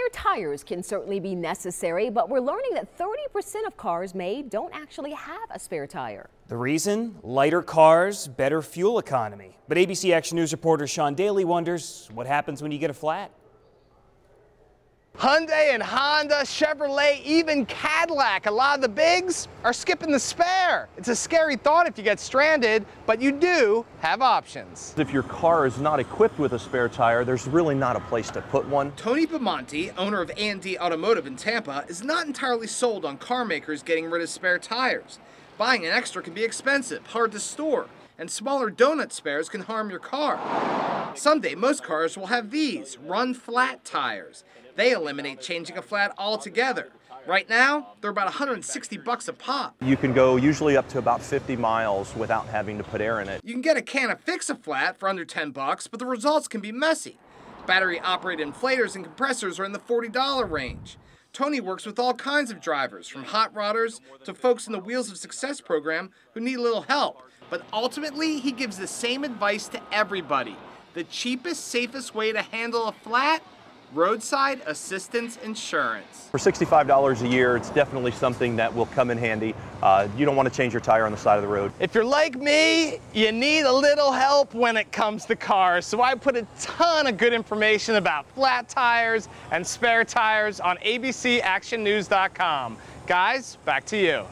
Spare tires can certainly be necessary, but we're learning that 30% of cars made don't actually have a spare tire. The reason? Lighter cars, better fuel economy. But ABC Action News reporter Sean Daly wonders what happens when you get a flat. Hyundai and Honda, Chevrolet, even Cadillac, a lot of the bigs are skipping the spare. It's a scary thought if you get stranded, but you do have options. If your car is not equipped with a spare tire, there's really not a place to put one. Tony Bamonte, owner of A&D Automotive in Tampa, is not entirely sold on car makers getting rid of spare tires. Buying an extra can be expensive, hard to store, and smaller donut spares can harm your car. Someday, most cars will have these, run flat tires. They eliminate changing a flat altogether. Right now, they're about 160 bucks a pop. You can go usually up to about 50 miles without having to put air in it. You can get a can of Fix-A-Flat for under 10 bucks, but the results can be messy. Battery-operated inflators and compressors are in the $40 range. Tony works with all kinds of drivers, from hot rodders to folks in the Wheels of Success program who need a little help. But ultimately, he gives the same advice to everybody. The cheapest, safest way to handle a flat roadside assistance insurance. For $65 a year, it's definitely something that will come in handy. Uh, you don't want to change your tire on the side of the road. If you're like me, you need a little help when it comes to cars, so I put a ton of good information about flat tires and spare tires on abcactionnews.com. Guys, back to you.